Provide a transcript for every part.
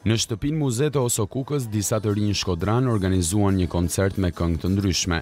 Në shtëpinë muze të Oso Kukës disa të rinj shkodranë organizuan një koncert me këngë të ndryshme.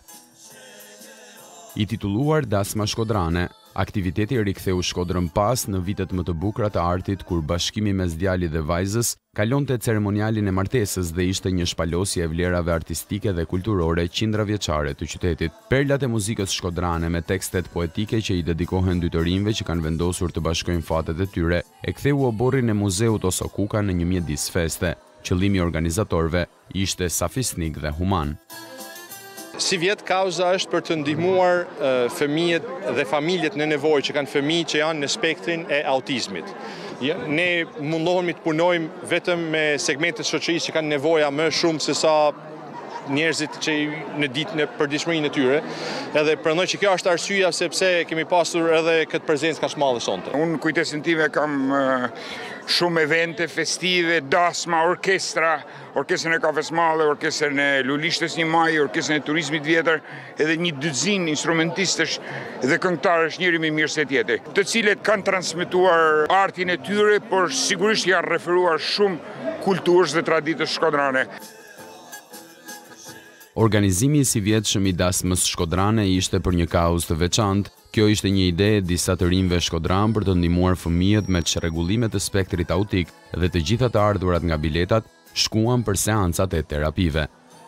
I titulluar Dasma Shkodrane, aktiviteti riktheu Shkodrën pas në vitet më të bukura të artit kur bashkimi mes djalit dhe vajzës kalonte ceremonialin e martesës dhe ishte një shpalosje e vlerave artistike dhe kulturore qindravjeçare të qytetit. Perlat e muzikës shkodrane me tekstet poetike që i dedikohen dy të rinjve që kanë vendosur të bashkojnë fatet e tyre, E ktheu oborrin e muzeut Oso Kuka në një mjedis feste. Qëllimi i organizatorëve ishte sa fisnik dhe human. Sivjet kauza është për të ndihmuar fëmijët dhe familjet në nevojë që kanë fëmijë që janë në spektrin e autizmit. Ne mundohemi të punojmë vetëm me segmentet e shoqërisë që kanë nevoja më shumë se sa njerëzit që në ditë në përditshmërinë e tyre, edhe besoj që kjo është arsyja sepse kemi pasur edhe këtë prezencë kaq të madhe sonte. Unë në kujtesën time kam shumë evente, festive, dasma, orkestra, orkestrën e Kafes Madhe, orkestrën e lulishtes një maj, orkestrën e turizmit vjetër, edhe një duzinë instrumentistësh dhe këngtarësh njëri më i mirë se tjetri, të cilët kanë transmetuar artin e tyre, por sigurisht janë referuar shumë kulturës dhe traditës shkodrane. Organizimi i sivjetshëm i dasmës shkodrane ishte për një kauzë të veçantë. Kjo ishte një ide e disa të rinjve shkodranë për të ndihmuar fëmijët me çrregullime të spektrit autik dhe të gjitha të ardhurat nga biletat shkuan për seancat e terapive.